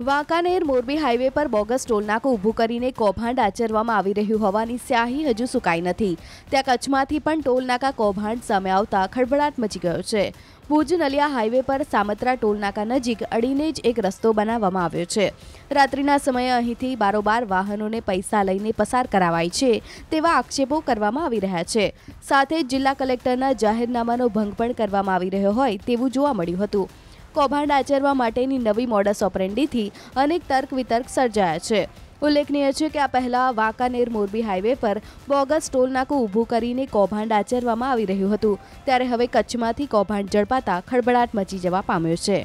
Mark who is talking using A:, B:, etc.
A: Wankaner Morbi highway પર bogus ટોલનાકું ઊભું કરીને કૌભાંડ આચરવામાં આવી રહ્યું હોવાની સ્યાહી હજુ સુકાઈ નથી. ત્યાં કચ્છમાંથી પણ ટોલનાકા કૌભાંડ સામે આવતા ખળભળાટ મચી ગયો છે. ભુજ નલિયા હાઈવે પર સામત્રા ટોલનાકા નજીક અડીને જ એક રસ્તો બનાવવામાં આવ્યો છે. રાત્રિના સમયે અહીંથી બારોબાર વાહનોને પૈસા લઈને પસાર કરાવાય છે તેવા આક્ષેપો કરવામાં આવી રહ્યા છે. સાથે જિલ્લા કલેક્ટરના જાહેરનામાનો ભંગ પણ કરવામાં આવી રહ્યો હોય તેવું જોવા મળ્યું હતું. કૌભાંડ આચરવા માટેની નવી મોડસ ઓપરેન્ડીથી અનેક તર્ક વિતર્ક સર્જાયા છે. ઉલ્લેખનીય છે કે આ પહેલા વાંકાનેર મોરબી હાઈવે પર બોગસ ટોલનાકું ઊભું કરીને કૌભાંડ આચરવામાં આવી રહ્યું હતું, ત્યારે હવે કચ્છમાંથી કૌભાંડ ઝડપાતા ખળભળાટ મચી જવા પામ્યો છે.